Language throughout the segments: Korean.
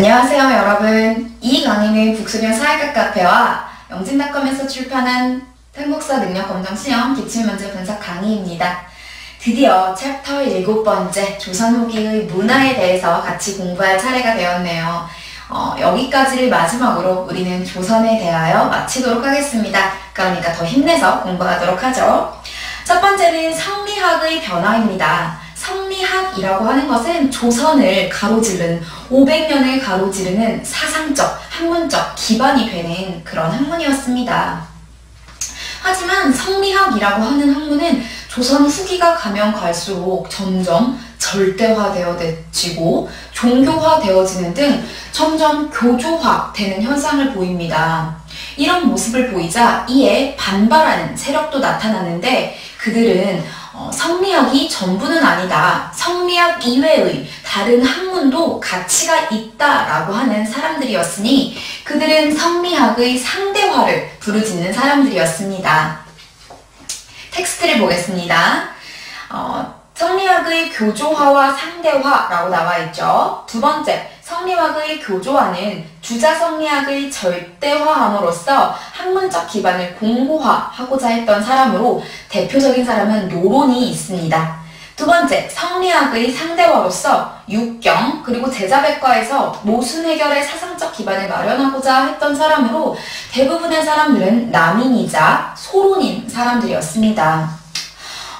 안녕하세요 여러분 이 강의는 북소년 사회학 카페와 영진닷컴에서 출판한 탈목사 능력 검정 시험 기출 문제 분석 강의입니다. 드디어 챕터 일곱 번째 조선 후기의 문화에 대해서 같이 공부할 차례가 되었네요. 어, 여기까지를 마지막으로 우리는 조선에 대하여 마치도록 하겠습니다. 그러니까 더 힘내서 공부하도록 하죠. 첫 번째는 성리학의 변화입니다. 성리학이라고 하는 것은 조선을 가로지른 500년을 가로지르는 사상적, 학문적 기반이 되는 그런 학문이었습니다. 하지만 성리학이라고 하는 학문은 조선 후기가 가면 갈수록 점점 절대화되어지고 종교화되어지는 등 점점 교조화되는 현상을 보입니다. 이런 모습을 보이자 이에 반발하는 세력도 나타났는데 그들은 어, 성리학이 전부는 아니다. 성리학 이외의 다른 학문도 가치가 있다라고 하는 사람들이었으니 그들은 성리학의 상대화를 부르짖는 사람들이었습니다. 텍스트를 보겠습니다. 어, 성리학의 교조화와 상대화라고 나와 있죠. 두 번째, 성리학의 교조화는 주자 성리학의 절대화함으로써 학문적 기반을 공고화하고자 했던 사람으로 대표적인 사람은 노론이 있습니다. 두 번째, 성리학의 상대화로서 육경 그리고 제자백과에서 모순 해결의 사상적 기반을 마련하고자 했던 사람으로 대부분의 사람들은 남인이자 소론인 사람들이었습니다.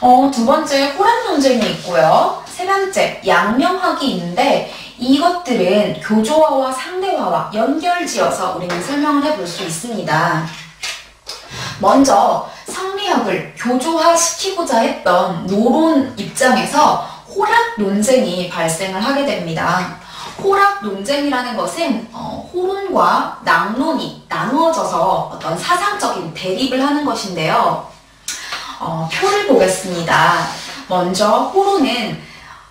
어, 두 번째, 호란 논쟁이 있고요. 세 번째, 양명학이 있는데 이것들은 교조화와 상대화와 연결지어서 우리는 설명을 해볼 수 있습니다. 먼저 성리학을 교조화시키고자 했던 노론 입장에서 호락 논쟁이 발생을 하게 됩니다. 호락 논쟁이라는 것은 어, 호론과 낙론이 나누어져서 어떤 사상적인 대립을 하는 것인데요. 어, 표를 보겠습니다. 먼저 호론은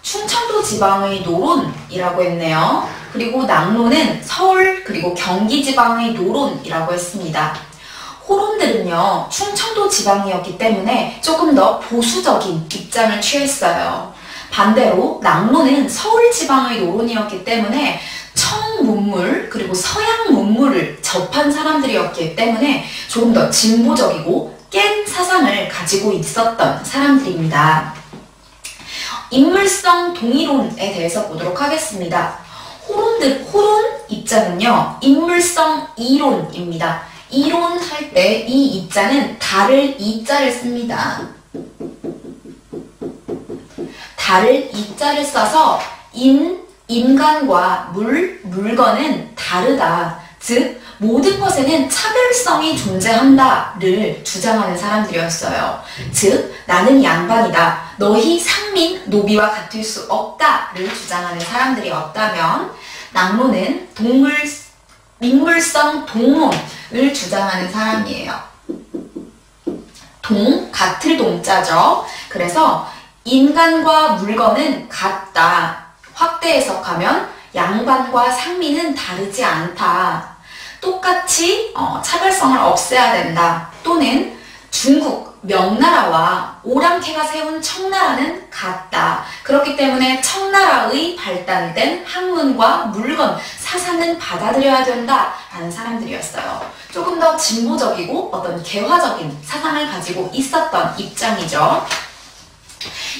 충청도 지방의 노론이라고 했네요. 그리고 낙론은 서울 그리고 경기 지방의 노론이라고 했습니다. 호론들은요, 충청도 지방이었기 때문에 조금 더 보수적인 입장을 취했어요. 반대로 낙론은 서울 지방의 노론이었기 때문에 청 문물 그리고 서양 문물을 접한 사람들이었기 때문에 조금 더 진보적이고 깬 사상을 가지고 있었던 사람들입니다. 인물성 동의론에 대해서 보도록 하겠습니다. 호론들, 호론 입자는요, 인물성 이론입니다. 이론할 때 이 입자는 달을 이자를 씁니다. 달을 이자를 써서 인, 인간과 물, 물건은 다르다. 즉, 모든 것에는 차별성이 존재한다를 주장하는 사람들이었어요. 즉, 나는 양반이다. 너희 상민, 노비와 같을 수 없다를 주장하는 사람들이었다면, 낙로는 동물, 민물성 동론을 주장하는 사람이에요. 동, 같을 동자죠. 그래서 인간과 물건은 같다. 확대 해석하면 양반과 상민은 다르지 않다. 똑같이 어, 차별성을 없애야 된다. 또는 중국 명나라와 오랑캐가 세운 청나라는 같다. 그렇기 때문에 청나라의 발달된 학문과 물건, 사상은 받아들여야 된다 라는 사람들이었어요. 조금 더 진보적이고 어떤 개화적인 사상을 가지고 있었던 입장이죠.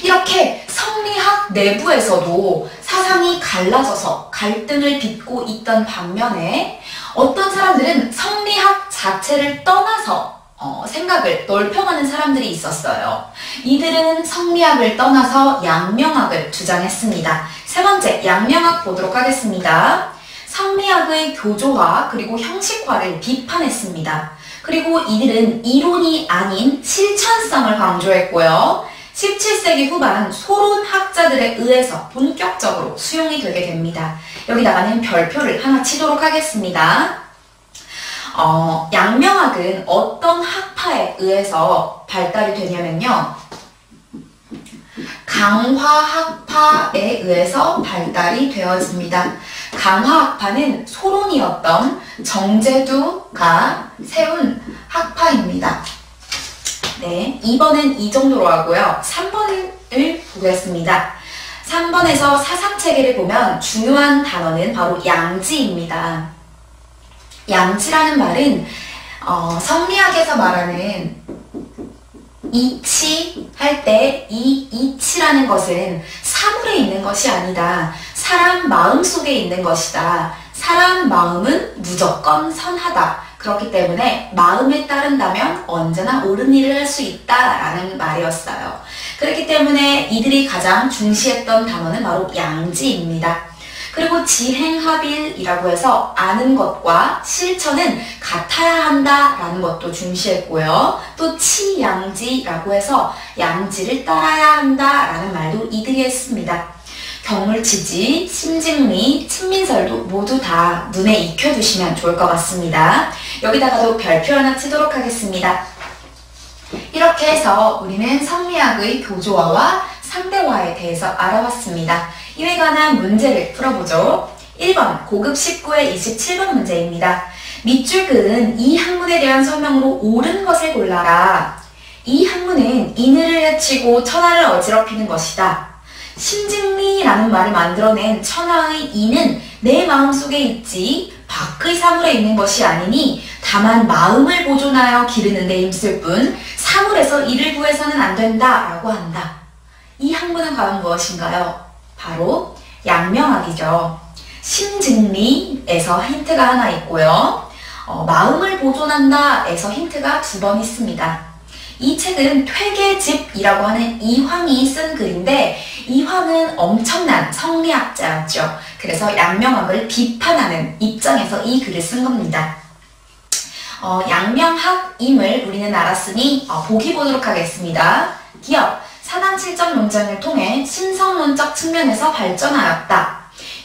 이렇게 성리학 내부에서도 사상이 갈라져서 갈등을 빚고 있던 반면에 어떤 사람들은 성리학 자체를 떠나서 어, 생각을 넓혀가는 사람들이 있었어요. 이들은 성리학을 떠나서 양명학을 주장했습니다. 세 번째, 양명학 보도록 하겠습니다. 성리학의 교조화 그리고 형식화를 비판했습니다. 그리고 이들은 이론이 아닌 실천성을 강조했고요. 17세기 후반 소론 학자들에 의해서 본격적으로 수용이 되게 됩니다. 여기다가는 별표를 하나 치도록 하겠습니다. 어, 양명학은 어떤 학파에 의해서 발달이 되냐면요. 강화학파에 의해서 발달이 되어집니다. 강화학파는 소론이었던 정제두가 세운 학파입니다. 네, 2번은 이 정도로 하고요. 3번을 보겠습니다. 3번에서 사상체계를 보면 중요한 단어는 바로 양지입니다. 양지라는 말은 어, 성리학에서 말하는 이치 할 때 이 이치라는 것은 사물에 있는 것이 아니다. 사람 마음 속에 있는 것이다. 사람 마음은 무조건 선하다. 그렇기 때문에 마음에 따른다면 언제나 옳은 일을 할 수 있다라는 말이었어요. 그렇기 때문에 이들이 가장 중시했던 단어는 바로 양지입니다. 그리고 지행합일이라고 해서 아는 것과 실천은 같아야 한다라는 것도 중시했고요. 또 치양지라고 해서 양지를 따라야 한다라는 말도 이들이 했습니다. 경물치지, 심직리, 친민설도 모두 다 눈에 익혀두시면 좋을 것 같습니다. 여기다가도 별표 하나 치도록 하겠습니다. 이렇게 해서 우리는 성리학의 교조화와 상대화에 대해서 알아봤습니다. 이에 관한 문제를 풀어보죠. 1번 고급 19의 27번 문제입니다. 밑줄 그은 이 학문에 대한 설명으로 옳은 것을 골라라. 이 학문은 인을 해치고 천하를 어지럽히는 것이다. 심증리라는 말을 만들어낸 천하의 이는 내 마음속에 있지 밖의 사물에 있는 것이 아니니 다만 마음을 보존하여 기르는 데 힘쓸 뿐 사물에서 이를 구해서는 안 된다 라고 한다. 이 학문은 과연 무엇인가요? 바로 양명학이죠. 심증리에서 힌트가 하나 있고요. 어, 마음을 보존한다에서 힌트가 두 번 있습니다. 이 책은 퇴계집이라고 하는 이황이 쓴 글인데 이황은 엄청난 성리학자였죠. 그래서 양명학을 비판하는 입장에서 이 글을 쓴 겁니다. 어, 양명학임을 우리는 알았으니 어, 보기 보도록 하겠습니다. 기업, 사당칠정 논쟁을 통해 신성론적 측면에서 발전하였다.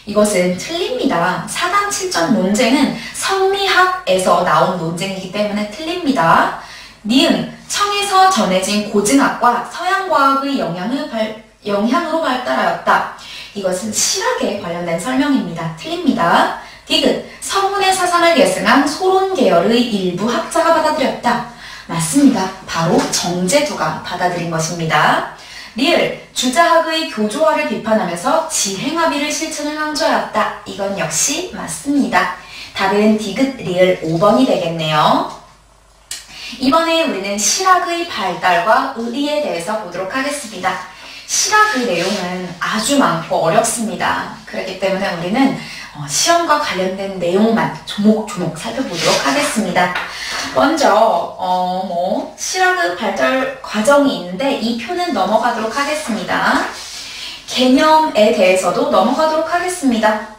이것은 틀립니다. 사당칠전 논쟁은 성리학에서 나온 논쟁이기 때문에 틀립니다. 니은, 청에서 전해진 고증학과 서양과학의 영향을 발, 영향으로 발달하였다. 이것은 실학에 관련된 설명입니다. 틀립니다. 디귿, 성문의 사상을 계승한 소론 계열의 일부 학자가 받아들였다. 맞습니다. 바로 정제두가 받아들인 것입니다. 리을, 주자학의 교조화를 비판하면서 지행합의를 실천을 강조하였다. 이건 역시 맞습니다. 답은 디귿, 리을 5번이 되겠네요. 이번에 우리는 실학의 발달과 의의에 대해서 보도록 하겠습니다. 실학의 내용은 아주 많고 어렵습니다. 그렇기 때문에 우리는 어, 시험과 관련된 내용만 조목조목 살펴보도록 하겠습니다. 먼저 어, 뭐 실학의 발달 과정이 있는데 이 표는 넘어가도록 하겠습니다. 개념에 대해서도 넘어가도록 하겠습니다.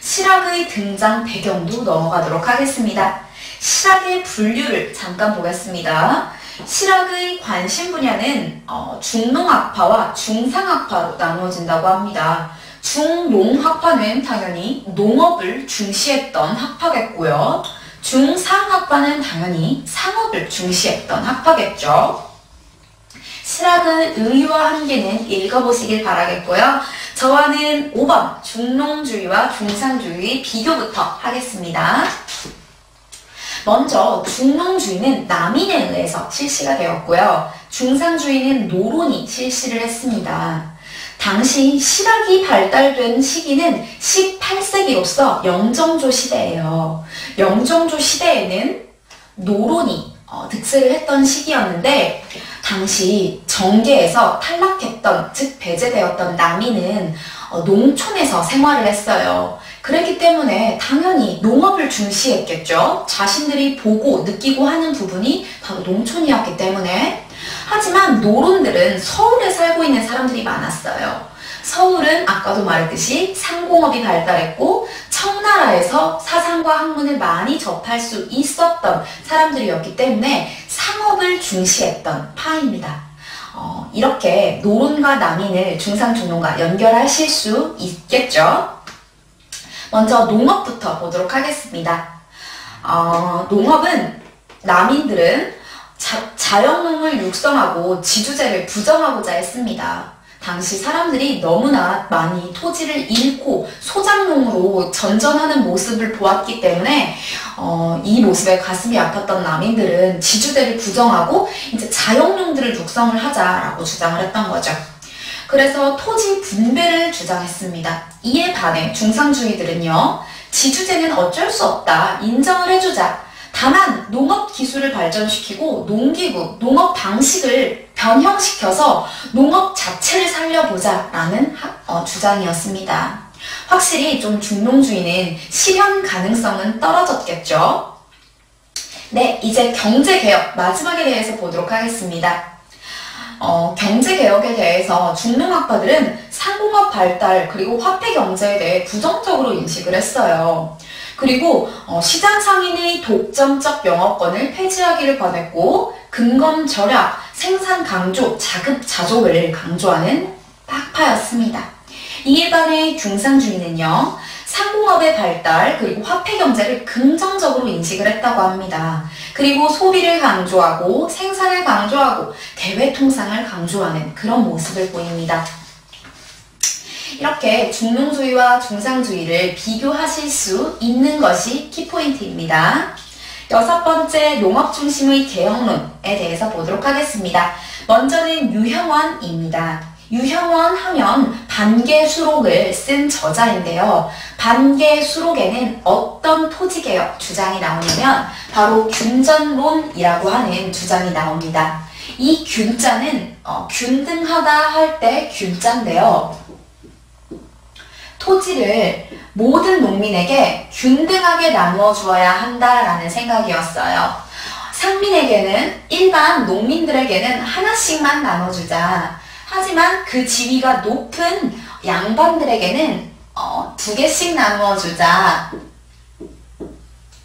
실학의 등장 배경도 넘어가도록 하겠습니다. 실학의 분류를 잠깐 보겠습니다. 실학의 관심 분야는 어, 중농학파와 중상학파로 나누어진다고 합니다. 중농학파는 당연히 농업을 중시했던 학파겠고요. 중상학파는 당연히 상업을 중시했던 학파겠죠. 실학의 의와 한계는 읽어보시길 바라겠고요. 저와는 5번 중농주의와 중상주의 비교부터 하겠습니다. 먼저 중농주의는 남인에 의해서 실시가 되었고요. 중상주의는 노론이 실시를 했습니다. 당시 실학이 발달된 시기는 18세기로서 영정조 시대예요. 영정조 시대에는 노론이 어, 득세를 했던 시기였는데 당시 정계에서 탈락했던 즉 배제되었던 남인은 어, 농촌에서 생활을 했어요. 그랬기 때문에 당연히 농업을 중시했겠죠. 자신들이 보고 느끼고 하는 부분이 바로 농촌이었기 때문에. 하지만 노론들은 서울에 살고 있는 사람들이 많았어요. 서울은 아까도 말했듯이 상공업이 발달했고 청나라에서 사상과 학문을 많이 접할 수 있었던 사람들이었기 때문에 상업을 중시했던 파입니다. 어, 이렇게 노론과 남인을 중상중농과 연결하실 수 있겠죠. 먼저 농업부터 보도록 하겠습니다. 어, 농업은 남인들은 자, 연농을 육성하고 지주제를 부정하고자 했습니다. 당시 사람들이 너무나 많이 토지를 잃고 소작농으로 전전하는 모습을 보았기 때문에 어, 이 모습에 가슴이 아팠던 남인들은 지주대를 부정하고 이제 자연농들을 육성을 하자라고 주장을 했던 거죠. 그래서 토지 분배를 주장했습니다. 이에 반해 중상주의들은요, 지주제는 어쩔 수 없다. 인정을 해주자. 다만 농업 기술을 발전시키고 농기구, 농업 방식을 변형시켜서 농업 자체를 살려보자 라는 어, 주장이었습니다. 확실히 좀 중농주의는 실현 가능성은 떨어졌겠죠. 네, 이제 경제개혁 마지막에 대해서 보도록 하겠습니다. 어, 경제 개혁에 대해서 중농학파들은 상공업 발달 그리고 화폐 경제에 대해 부정적으로 인식을 했어요. 그리고 어, 시장 상인의 독점적 영업권을 폐지하기를 권했고 근검 절약, 생산 강조, 자급 자족을 강조하는 학파였습니다. 이에 반해 중상주의는요. 상공업의 발달 그리고 화폐 경제를 긍정적으로 인식을 했다고 합니다. 그리고 소비를 강조하고 생산을 강조하고 대외 통상을 강조하는 그런 모습을 보입니다. 이렇게 중농주의와 중상주의를 비교하실 수 있는 것이 키포인트입니다. 여섯 번째 농업 중심의 개혁론에 대해서 보도록 하겠습니다. 먼저는 유형원입니다. 유형원 하면 반개 수록을 쓴 저자인데요. 반개 수록에는 어떤 토지개혁 주장이 나오냐면 바로 균전론이라고 하는 주장이 나옵니다. 이 균자는 어, 균등하다 할 때 균자인데요. 토지를 모든 농민에게 균등하게 나누어 주어야 한다라는 생각이었어요. 상민에게는 일반 농민들에게는 하나씩만 나눠주자. 하지만 그 지위가 높은 양반들에게는 어, 두 개씩 나누어 주자.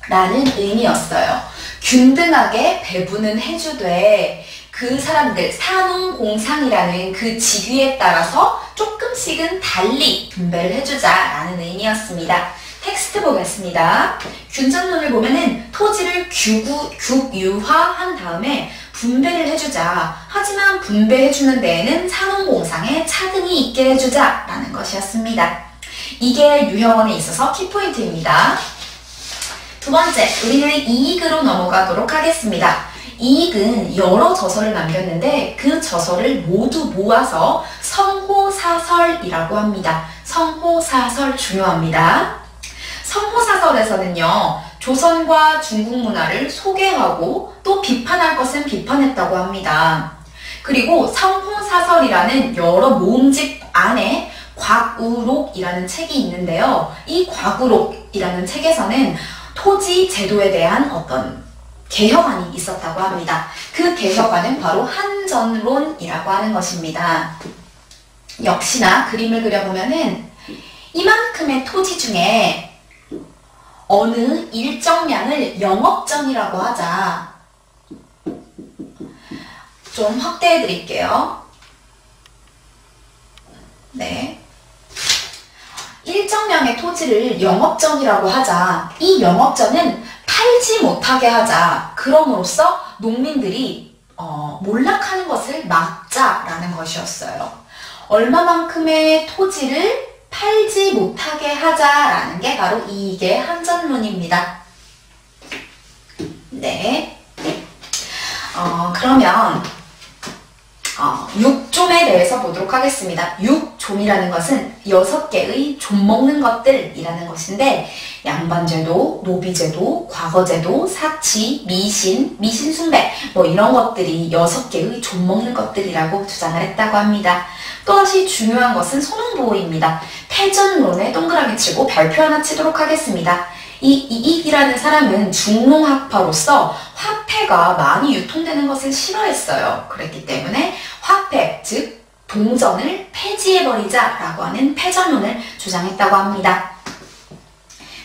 라는 의미였어요. 균등하게 배분은 해주되 그 사람들 산농공상이라는 그 직위에 따라서 조금씩은 달리 분배를 해주자라는 의미였습니다. 텍스트 보겠습니다. 균전론을 보면은 토지를 규구, 국유화한 다음에 분배를 해주자. 하지만 분배해주는 데에는 산업공상에 차등이 있게 해주자. 라는 것이었습니다. 이게 유형원에 있어서 키포인트입니다. 두 번째, 우리는 이익으로 넘어가도록 하겠습니다. 이익은 여러 저서를 남겼는데 그 저서를 모두 모아서 성호사설이라고 합니다. 성호사설 중요합니다. 성호사설에서는요, 조선과 중국 문화를 소개하고 또 비판할 것은 비판했다고 합니다. 그리고 성호사설이라는 여러 모음집 안에 곽우록이라는 책이 있는데요. 이 곽우록이라는 책에서는 토지 제도에 대한 어떤 개혁안이 있었다고 합니다. 그 개혁안은 바로 한전론이라고 하는 것입니다. 역시나 그림을 그려보면은 이만큼의 토지 중에 어느 일정량을 영업전이라고 하자. 좀 확대해 드릴게요. 네. 일정량의 토지를 영업전이라고 하자. 이 영업전은 팔지 못하게 하자. 그럼으로써 농민들이 어, 몰락하는 것을 막자라는 것이었어요. 얼마만큼의 토지를 팔지 못하게 하자라는 게 바로 이익의 한전론입니다. 네. 어, 그러면 어, 육종에 대해서 보도록 하겠습니다. 육종이라는 것은 여섯 개의 종 먹는 것들이라는 것인데 양반제도, 노비제도, 과거제도, 사치, 미신, 미신숭배 뭐 이런 것들이 여섯 개의 종 먹는 것들이라고 주장을 했다고 합니다. 또다시 중요한 것은 소농보호입니다. 패전론에 동그라미 치고 발표 하나 치도록 하겠습니다. 이 이익이라는 사람은 중농학파로서 화폐가 많이 유통되는 것을 싫어했어요. 그랬기 때문에 화폐, 즉 동전을 폐지해버리자라고 하는 패전론을 주장했다고 합니다.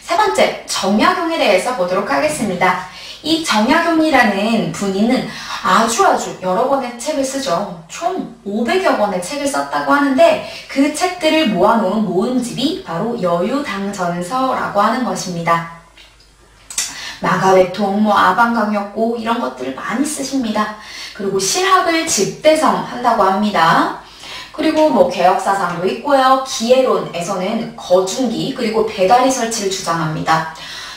세 번째, 정약용에 대해서 보도록 하겠습니다. 이 정약용이라는 분인은 아주 아주 여러 권의 책을 쓰죠. 총 500여 권의 책을 썼다고 하는데 그 책들을 모아놓은 모음집이 바로 여유당전서라고 하는 것입니다. 마가외통, 뭐 아방강역고 이런 것들을 많이 쓰십니다. 그리고 실학을 집대성 한다고 합니다. 그리고 뭐 개혁사상도 있고요. 기해론에서는 거중기 그리고 배다리 설치를 주장합니다.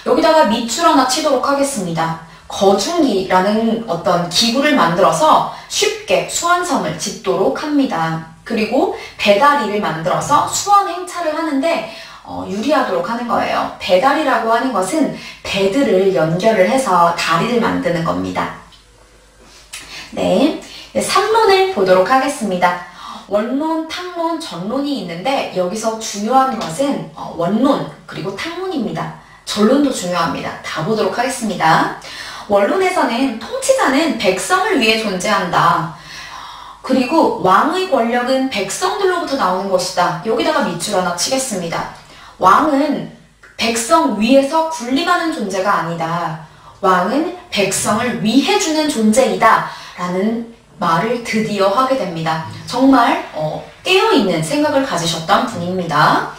여기다가 밑줄 하나 치도록 하겠습니다. 거중기라는 어떤 기구를 만들어서 쉽게 수완섬을 짓도록 합니다. 그리고 배다리를 만들어서 수원 행차를 하는데 어, 유리하도록 하는 거예요. 배다리라고 하는 것은 배들을 연결을 해서 다리를 만드는 겁니다. 네, 3론을 보도록 하겠습니다. 원론, 탕론, 전론이 있는데 여기서 중요한 것은 어, 원론 그리고 탕론입니다. 전론도 중요합니다. 다 보도록 하겠습니다. 원론에서는 통치자는 백성을 위해 존재한다. 그리고 왕의 권력은 백성들로부터 나오는 것이다. 여기다가 밑줄 하나 치겠습니다. 왕은 백성 위에서 군림하는 존재가 아니다. 왕은 백성을 위해주는 존재이다. 라는 말을 드디어 하게 됩니다. 정말 어, 깨어있는 생각을 가지셨던 분입니다.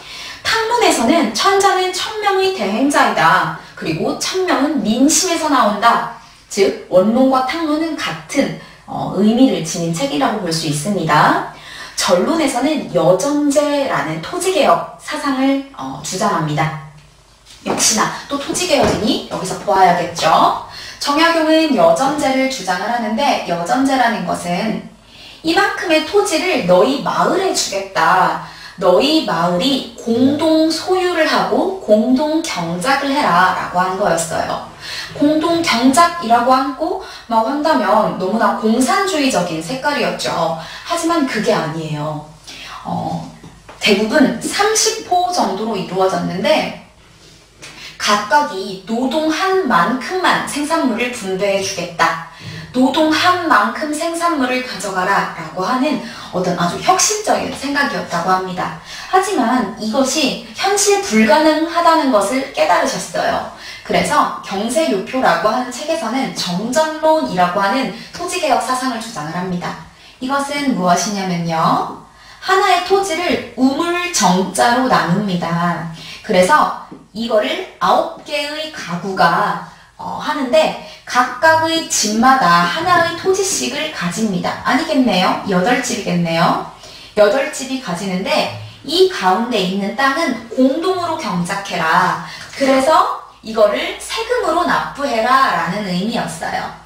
탕론에서는 천자는 천명의 대행자이다. 그리고 천명은 민심에서 나온다. 즉 원론과 탕론은 같은 어, 의미를 지닌 책이라고 볼 수 있습니다. 전론에서는 여전제라는 토지개혁 사상을 어, 주장합니다. 역시나 또 토지개혁이니 여기서 보아야겠죠. 정약용은 여전제를 주장을 하는데 여전제라는 것은 이만큼의 토지를 너희 마을에 주겠다. 너희 마을이 공동 소유를 하고 공동 경작을 해라 라고 한 거였어요. 공동 경작이라고 하고 막 한다면 너무나 공산주의적인 색깔이었죠. 하지만 그게 아니에요. 어, 대부분 30호 정도로 이루어졌는데 각각이 노동한 만큼만 생산물을 분배해 주겠다. 노동한 만큼 생산물을 가져가라 라고 하는 어떤 아주 혁신적인 생각이었다고 합니다. 하지만 이것이 현실 불가능하다는 것을 깨달으셨어요. 그래서 경세요표라고 하는 책에서는 정전론이라고 하는 토지개혁 사상을 주장을 합니다. 이것은 무엇이냐면요. 하나의 토지를 우물 정자로 나눕니다. 그래서 이거를 아홉 개의 가구가 어, 하는데 각각의 집마다 하나의 토지씩을 가집니다. 아니겠네요. 여덟 집이겠네요. 여덟 집이 가지는데 이 가운데 있는 땅은 공동으로 경작해라. 그래서 이거를 세금으로 납부해라 라는 의미였어요.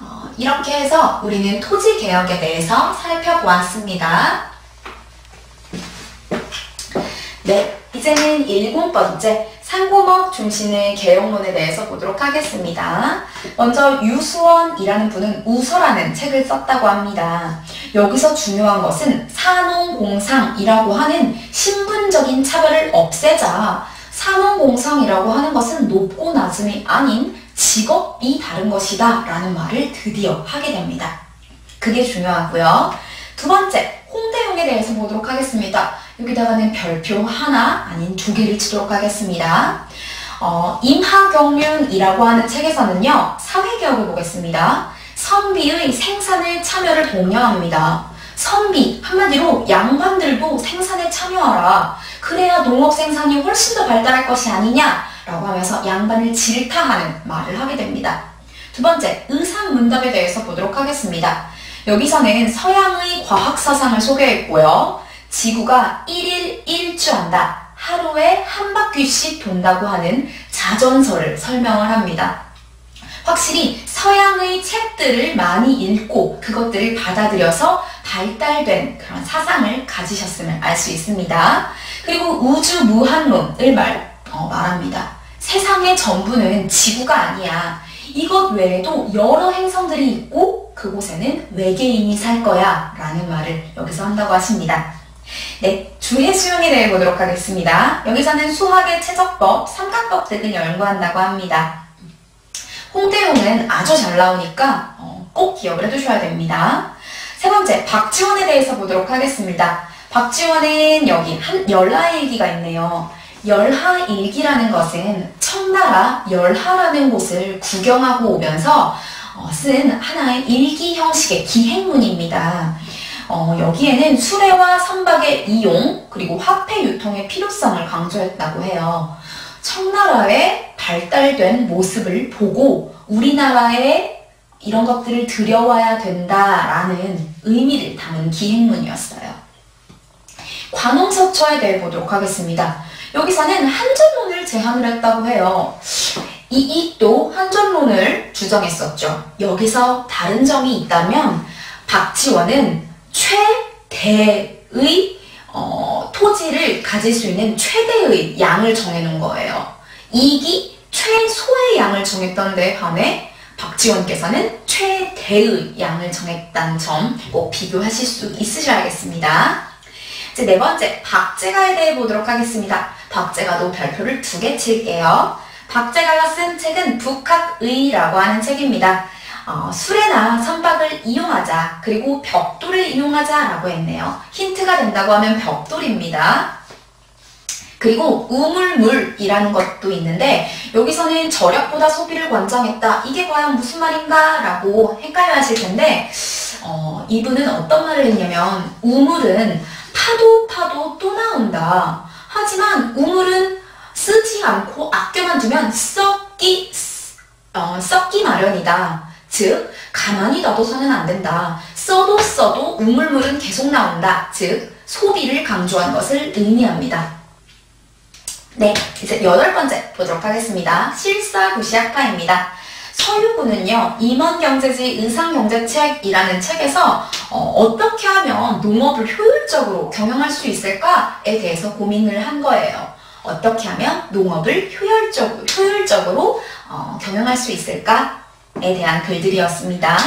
어, 이렇게 해서 우리는 토지 개혁에 대해서 살펴보았습니다. 네, 이제는 일곱 번째 상고목 중심의 개혁론에 대해서 보도록 하겠습니다. 먼저 유수원이라는 분은 우서라는 책을 썼다고 합니다. 여기서 중요한 것은 산농공상이라고 하는 신분적인 차별을 없애자 산업공상이라고 하는 것은 높고 낮음이 아닌 직업이 다른 것이다 라는 말을 드디어 하게 됩니다. 그게 중요하고요. 두 번째, 홍대용에 대해서 보도록 하겠습니다. 여기다가는 별표 하나 아닌 두 개를 치도록 하겠습니다. 어, 임하경륜이라고 하는 책에서는요, 사회개혁을 보겠습니다. 선비의 생산을 참여를 독려합니다. 선비, 한마디로 양반들도 생산에 참여하라. 그래야 농업 생산이 훨씬 더 발달할 것이 아니냐 라고 하면서 양반을 질타하는 말을 하게 됩니다. 두 번째, 의상문답에 대해서 보도록 하겠습니다. 여기서는 서양의 과학사상을 소개했고요. 지구가 1일 1주한다. 하루에 한 바퀴씩 돈다고 하는 자전설을 설명을 합니다. 확실히 서양의 책들을 많이 읽고 그것들을 받아들여서 발달된 그런 사상을 가지셨음을 알 수 있습니다. 그리고 우주 무한론을 말, 어, 말합니다. 세상의 전부는 지구가 아니야. 이것 외에도 여러 행성들이 있고 그곳에는 외계인이 살 거야 라는 말을 여기서 한다고 하십니다. 네, 주해 수용에 대해 보도록 하겠습니다. 여기서는 수학의 최적법, 삼각법 등을 연구한다고 합니다. 홍대용은 아주 잘 나오니까 어, 꼭 기억을 해두셔야 됩니다. 세 번째, 박지원에 대해서 보도록 하겠습니다. 박지원은 여기 한 열하일기가 있네요. 열하일기라는 것은 청나라 열하라는 곳을 구경하고 오면서 어, 쓴 하나의 일기 형식의 기행문입니다. 어, 여기에는 수레와 선박의 이용 그리고 화폐 유통의 필요성을 강조했다고 해요. 청나라의 발달된 모습을 보고 우리나라에 이런 것들을 들여와야 된다라는 의미를 담은 기행문이었어요. 관홍서초에 대해 보도록 하겠습니다. 여기서는 한전론을 제안을 했다고 해요. 이익도 한전론을 주장했었죠. 여기서 다른 점이 있다면 박지원은 최 최대의 어, 토지를 가질 수 있는 최대의 양을 정해놓은 거예요. 이익이 최소의 양을 정했던 데 반해 박지원께서는 최대의 양을 정했다는 점 꼭 비교하실 수 있으셔야겠습니다. 이제 네 번째, 박제가에 대해 보도록 하겠습니다. 박제가도 별표를 두 개 칠게요. 박제가가 쓴 책은 북학의라고 하는 책입니다. 어, 수레나 선박을 이용하자 그리고 벽돌을 이용하자 라고 했네요. 힌트가 된다고 하면 벽돌입니다. 그리고 우물물이라는 것도 있는데 여기서는 저력보다 소비를 권장했다. 이게 과연 무슨 말인가? 라고 헷갈려 하실 텐데 어, 이분은 어떤 말을 했냐면 우물은 파도 파도 또 나온다. 하지만 우물은 쓰지 않고 아껴만 두면 썩기 어, 썩기 마련이다. 즉 가만히 놔둬서는 안 된다. 써도 써도 우물물은 계속 나온다. 즉 소비를 강조한 것을 의미합니다. 네, 이제 여덟 번째 보도록 하겠습니다. 실사구시학파입니다. 서유구는요, 임원경제지 의상경제책이라는 책에서 어, 떻게 하면 농업을 효율적으로 경영할 수 있을까에 대해서 고민을 한 거예요. 어떻게 하면 농업을 효율적, 효율적으로 어, 경영할 수 있을까에 대한 글들이었습니다.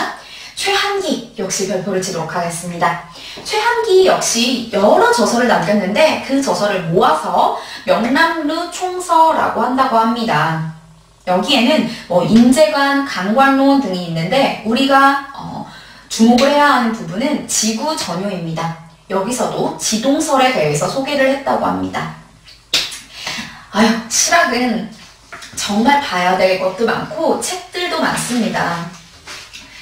최한기 역시 별표를 치도록 하겠습니다. 최한기 역시 여러 저서를 남겼는데 그 저서를 모아서 명남루 총서라고 한다고 합니다. 여기에는 뭐 인재관, 강관론 등이 있는데 우리가 어, 주목을 해야 하는 부분은 지구 전요입니다. 여기서도 지동설에 대해서 소개를 했다고 합니다. 아유, 실학은 정말 봐야 될 것도 많고 책들도 많습니다.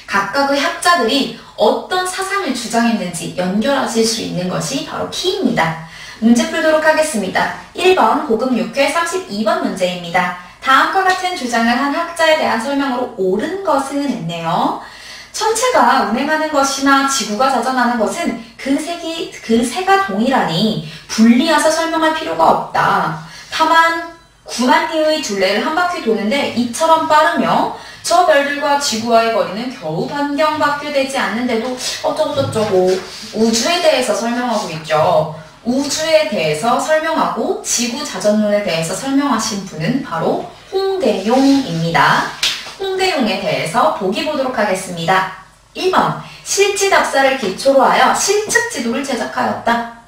각각의 학자들이 어떤 사상을 주장했는지 연결하실 수 있는 것이 바로 키입니다. 문제 풀도록 하겠습니다. 1번 고급 6회 32번 문제입니다. 다음과 같은 주장을 한 학자에 대한 설명으로 옳은 것은 있네요. 천체가 운행하는 것이나 지구가 자전하는 것은 그 색이, 그 새가 동일하니 분리해서 설명할 필요가 없다. 다만 9만 리의 둘레를 한 바퀴 도는데 이처럼 빠르며 저 별들과 지구와의 거리는 겨우 반경밖에 되지 않는데도 어쩌고저쩌고 우주에 대해서 설명하고 있죠. 우주에 대해서 설명하고 지구 자전론에 대해서 설명하신 분은 바로 홍대용입니다. 홍대용에 대해서 보기 보도록 하겠습니다. 1번 실지 답사를 기초로 하여 실측 지도를 제작하였다.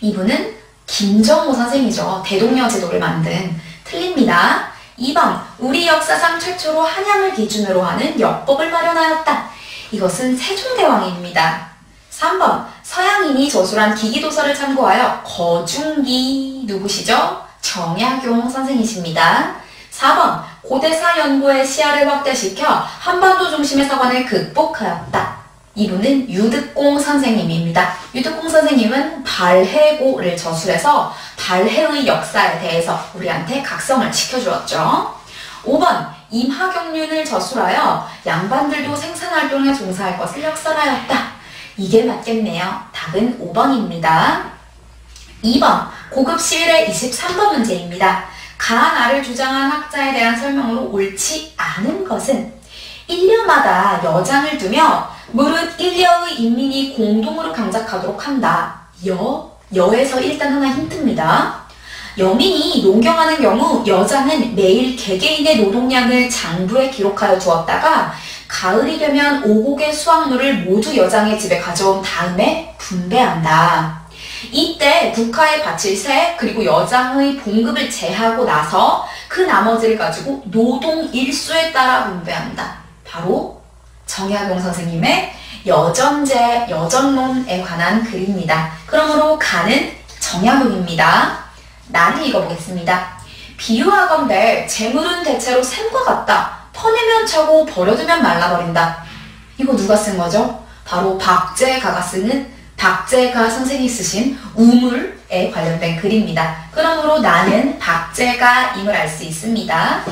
이분은 김정호 선생이죠. 대동여 지도를 만든 틀립니다. 2번 우리 역사상 최초로 한양을 기준으로 하는 역법을 마련하였다. 이것은 세종대왕입니다. 3번 서양인이 저술한 기기도서를 참고하여 거중기 누구시죠? 정약용 선생이십니다. 4번 고대사 연구의 시야를 확대시켜 한반도 중심의 사관을 극복하였다. 이분은 유득공 선생님입니다. 유득공 선생님은 발해고를 저술해서 발해의 역사에 대해서 우리한테 각성을 시켜주었죠. 5번 임하경륜을 저술하여 양반들도 생산활동에 종사할 것을 역설하였다. 이게 맞겠네요. 답은 5번입니다. 2번 고급 시일의 23번 문제입니다. 가나를 주장한 학자에 대한 설명으로 옳지 않은 것은 1년마다 여장을 두며 무릇 일려의 인민이 공동으로 강작하도록 한다. 여, 여에서 일단 하나 힌트입니다. 여민이 농경하는 경우 여장은 매일 개개인의 노동량을 장부에 기록하여 두었다가 가을이 되면 오곡의 수확물을 모두 여장의 집에 가져온 다음에 분배한다. 이때 국가에 바칠 세 그리고 여장의 봉급을 제하고 나서 그 나머지를 가지고 노동 일수에 따라 분배한다. 바로 정약용 선생님의 여전제, 여전론에 관한 글입니다. 그러므로 가는 정약용입니다. 나를 읽어보겠습니다. 비유하건대 재물은 대체로 샘과 같다. 퍼내면 차고 버려두면 말라버린다. 이거 누가 쓴 거죠? 바로 박제가가 쓰는 박제가 선생이 쓰신 우물에 관련된 글입니다. 그러므로 나는 박제가임을 알 수 있습니다.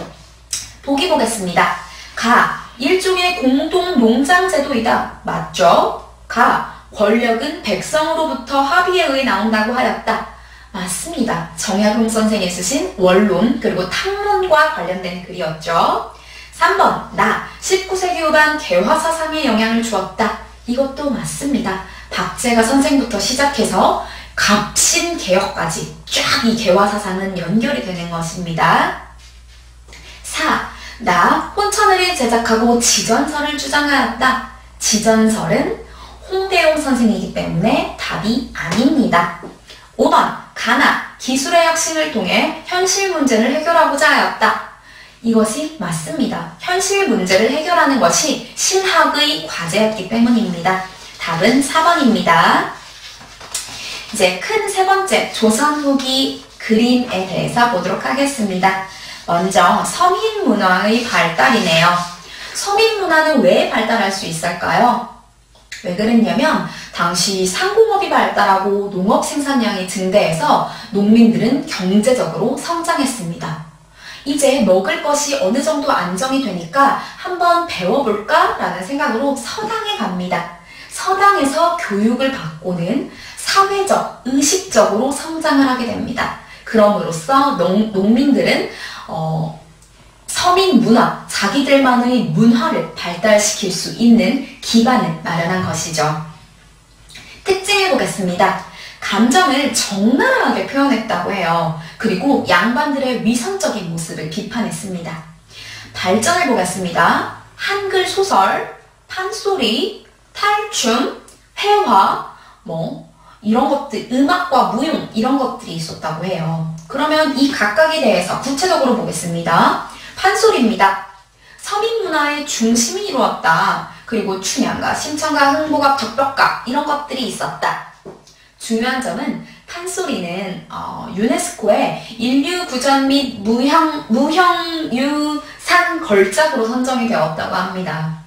보기 보겠습니다. 가, 일종의 공동 농장 제도이다. 맞죠? 가, 권력은 백성으로부터 합의에 의해 나온다고 하였다. 맞습니다. 정약용 선생이 쓰신 원론 그리고 탕론과 관련된 글이었죠. 3번 나 19세기 후반 개화 사상에 영향을 주었다. 이것도 맞습니다. 박제가 선생부터 시작해서 갑신 개혁까지 쫙 이 개화 사상은 연결이 되는 것입니다. 4. 나 혼천을 제작하고 지전설을 주장하였다. 지전설은 홍대용 선생이기 때문에 답이 아닙니다. 5번 가나 기술의 혁신을 통해 현실 문제를 해결하고자 하였다. 이것이 맞습니다. 현실 문제를 해결하는 것이 신학의 과제였기 때문입니다. 답은 4번입니다. 이제 큰 세 번째 조선 후기 그림에 대해서 보도록 하겠습니다. 먼저 서민 문화의 발달이네요. 서민 문화는 왜 발달할 수 있을까요? 왜 그랬냐면 당시 상공업이 발달하고 농업 생산량이 증대해서 농민들은 경제적으로 성장했습니다. 이제 먹을 것이 어느 정도 안정이 되니까 한번 배워볼까? 라는 생각으로 서당에 갑니다. 서당에서 교육을 받고는 사회적, 의식적으로 성장을 하게 됩니다. 그럼으로써 농, 농민들은 어, 서민 문화, 자기들만의 문화를 발달시킬 수 있는 기반을 마련한 것이죠. 특징을 보겠습니다. 감정을 적나라하게 표현했다고 해요. 그리고 양반들의 위선적인 모습을 비판했습니다. 발전을 보겠습니다. 한글 소설, 판소리, 탈춤, 회화, 뭐 이런 것들, 음악과 무용 이런 것들이 있었다고 해요. 그러면 이 각각에 대해서 구체적으로 보겠습니다. 판소리입니다. 서민 문화의 중심이 이루었다. 그리고 춘향가, 심청가, 흥보가, 덕벽가 이런 것들이 있었다. 중요한 점은 판소리는 어, 유네스코의 인류 구전 및 무형 무형 유산 걸작으로 선정이 되었다고 합니다.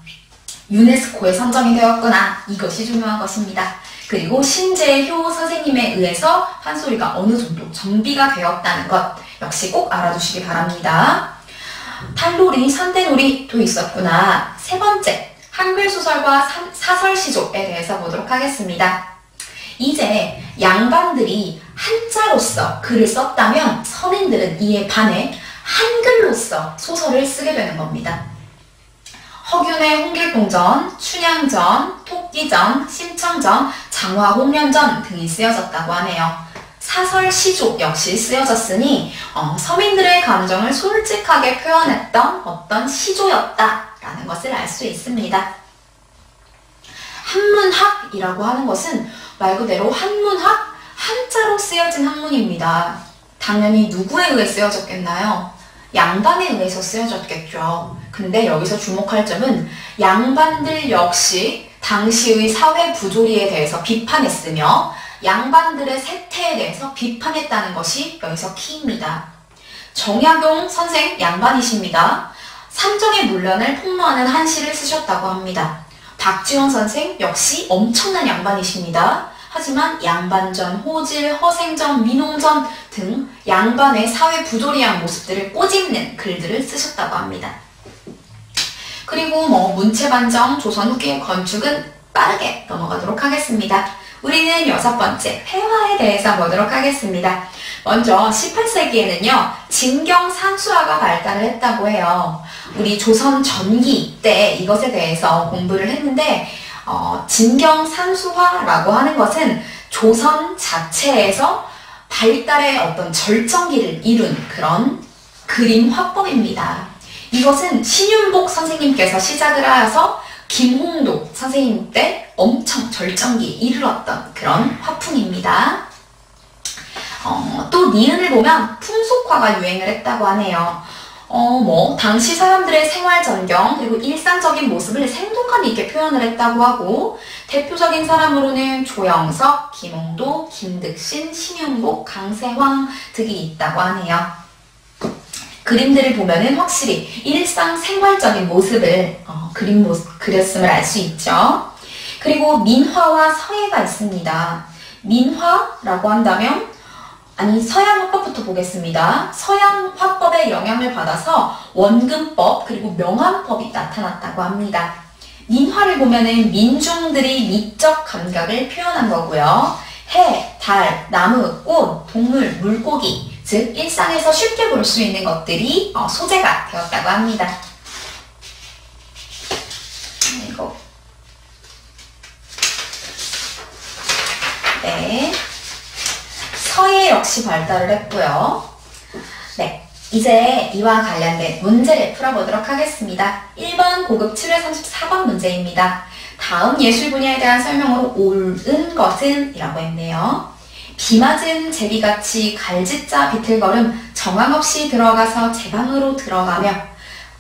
유네스코에 선정이 되었구나 이것이 중요한 것입니다. 그리고 신재효 선생님에 의해서 판소리가 어느 정도 정비가 되었다는 것 역시 꼭 알아두시기 바랍니다. 탈놀이, 산대놀이도 있었구나. 세 번째, 한글 소설과 사설시조에 대해서 보도록 하겠습니다. 이제 양반들이 한자로서 글을 썼다면 서민들은 이에 반해 한글로서 소설을 쓰게 되는 겁니다. 허균의 홍길공전, 춘향전, 토끼전, 심청전, 장화 홍련전 등이 쓰여졌다고 하네요. 사설 시조 역시 쓰여졌으니 어, 서민들의 감정을 솔직하게 표현했던 어떤 시조였다라는 것을 알 수 있습니다. 한문학이라고 하는 것은 말 그대로 한문학, 한자로 쓰여진 한문입니다. 당연히 누구에 의해 쓰여졌겠나요? 양반에 의해서 쓰여졌겠죠. 근데 여기서 주목할 점은 양반들 역시 당시의 사회 부조리에 대해서 비판했으며 양반들의 세태에 대해서 비판했다는 것이 여기서 키입니다. 정약용 선생 양반이십니다. 삼정의 문란을 폭로하는 한 시를 쓰셨다고 합니다. 박지원 선생 역시 엄청난 양반이십니다. 하지만 양반전, 호질, 허생전, 민홍전 등 양반의 사회 부조리한 모습들을 꼬집는 글들을 쓰셨다고 합니다. 그리고 뭐 문체반정, 조선 후기 건축은 빠르게 넘어가도록 하겠습니다. 우리는 여섯 번째 회화에 대해서 보도록 하겠습니다. 먼저 18세기에는요 진경 산수화가 발달을 했다고 해요. 우리 조선 전기 때 이것에 대해서 공부를 했는데 어, 진경 산수화라고 하는 것은 조선 자체에서 발달의 어떤 절정기를 이룬 그런 그림 화법입니다. 이것은 신윤복 선생님께서 시작을 하여서 김홍도 선생님 때 엄청 절정기에 이르렀던 그런 화풍입니다. 어, 또 니은을 보면 풍속화가 유행을 했다고 하네요. 어, 뭐, 당시 사람들의 생활 전경, 그리고 일상적인 모습을 생동감 있게 표현을 했다고 하고, 대표적인 사람으로는 조영석, 김홍도, 김득신, 신윤복, 강세황 등이 있다고 하네요. 그림들을 보면은 확실히 일상 생활적인 모습을 어, 그림 모습, 그렸음을 알 수 있죠. 그리고 민화와 서예가 있습니다. 민화라고 한다면 아니 서양 화법부터 보겠습니다. 서양 화법의 영향을 받아서 원근법 그리고 명암법이 나타났다고 합니다. 민화를 보면은 민중들이 미적 감각을 표현한 거고요. 해, 달, 나무, 꽃, 동물, 물고기 즉 일상에서 쉽게 볼 수 있는 것들이 어, 소재가 되었다고 합니다. 이거 네 서예 역시 발달을 했고요. 네 이제 이와 관련된 문제를 풀어보도록 하겠습니다. 1번 고급 734번 문제입니다. 다음 예술 분야에 대한 설명으로 옳은 것은 이라고 했네요. 비 맞은 제비같이 갈짓자 비틀거름 정황 없이 들어가서 제 방으로 들어가며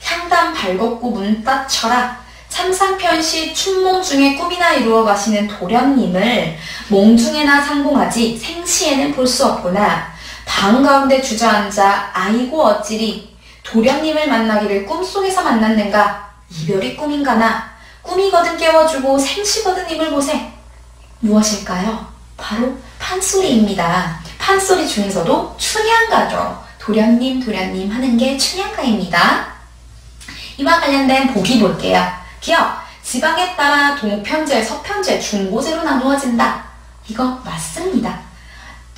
향단 발걷고 문 닫혀라. 참상편시 춘몽 중에 꿈이나 이루어 가시는 도련님을 몽 중에나 상봉하지 생시에는 볼 수 없구나. 방 가운데 주저앉아 아이고 어찌리. 도련님을 만나기를 꿈속에서 만났는가? 이별이 꿈인가나? 꿈이거든 깨워주고 생시거든 입을 보세 무엇일까요? 바로 판소리입니다. 판소리 중에서도 춘향가죠. 도련님 도련님 하는 게 춘향가입니다. 이와 관련된 보기 볼게요. 기억 지방에 따라 동편제, 서편제, 중고제로 나누어진다. 이거 맞습니다.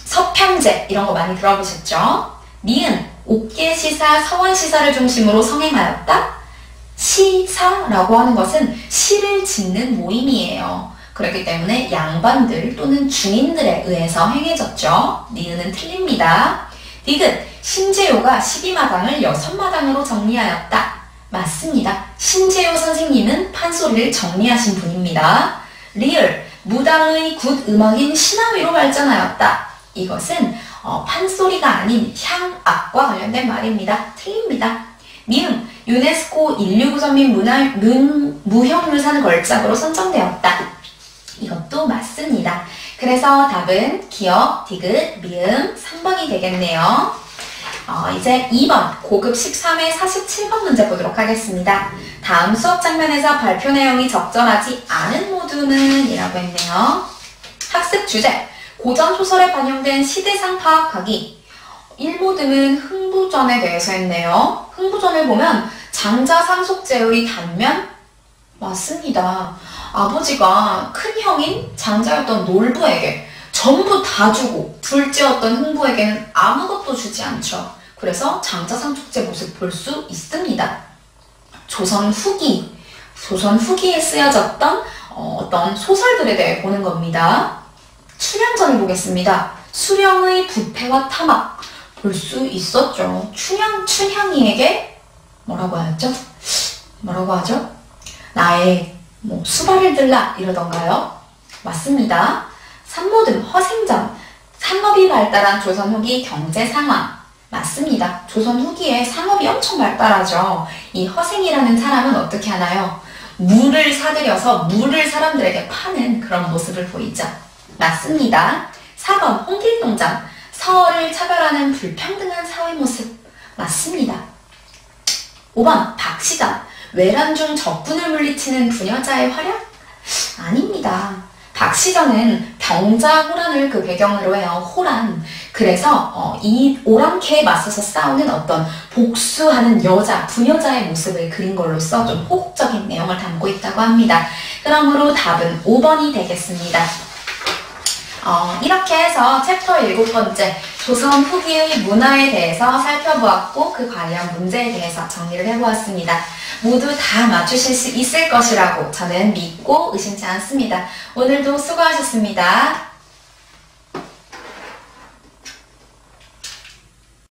서편제 이런 거 많이 들어보셨죠? 니은 옥계시사, 서원시사를 중심으로 성행하였다. 시사라고 하는 것은 시를 짓는 모임이에요. 그렇기 때문에 양반들 또는 중인들에 의해서 행해졌죠. 니은은 틀립니다. 디귿 신재효가 12마당을 6마당으로 정리하였다. 맞습니다. 신재효 선생님은 판소리를 정리하신 분입니다. 리을 무당의 굿 음악인 시나위로 발전하였다. 이것은 어, 판소리가 아닌 향악과 관련된 말입니다. 틀립니다. 미음 유네스코 인류 구전 및 문화, 문, 무형유산 걸작으로 선정되었다. 이것도 맞습니다. 그래서 답은 기억, 디귿, 미음, 3번이 되겠네요. 어, 이제 2번 고급 13회 47번 문제 보도록 하겠습니다. 다음 수업 장면에서 발표 내용이 적절하지 않은 모두는 이라고 했네요. 학습 주제 고전 소설에 반영된 시대상 파악하기 1모듬은 흥부전에 대해서 했네요. 흥부전을 보면 장자 상속제의 단면 맞습니다. 아버지가 큰 형인 장자였던 놀부에게 전부 다 주고 둘째였던 흥부에게는 아무것도 주지 않죠. 그래서 장자상 축제 모습 볼 수 있습니다. 조선 후기, 조선 후기에 쓰여졌던 어, 떤 소설들에 대해 보는 겁니다. 춘향전을 보겠습니다. 수령의 부패와 타막 볼수 있었죠. 춘향, 춘향이에게 뭐라고 하였죠? 뭐라고 하죠? 나의 뭐 수발을 들라 이러던가요? 맞습니다. 산모등 허생전 상업이 발달한 조선 후기 경제 상황 맞습니다. 조선 후기에 상업이 엄청 발달하죠. 이 허생이라는 사람은 어떻게 하나요? 물을 사들여서 물을 사람들에게 파는 그런 모습을 보이죠. 맞습니다. 4번 홍길동전 서어를 차별하는 불평등한 사회 모습 맞습니다. 5번 박시전 외란 중 적군을 물리치는 부녀자의 활약? 아닙니다. 박시전은 병자 호란을 그 배경으로 해요. 호란. 그래서 어, 이 오랑캐에 맞서서 싸우는 어떤 복수하는 여자, 부녀자의 모습을 그린 걸로써 좀 호국적인 내용을 담고 있다고 합니다. 그러므로 답은 5번이 되겠습니다. 어, 이렇게 해서 챕터 일곱 번째 조선 후기의 문화에 대해서 살펴보았고 그 관련 문제에 대해서 정리를 해보았습니다. 모두 다 맞추실 수 있을 것이라고 저는 믿고 의심치 않습니다. 오늘도 수고하셨습니다.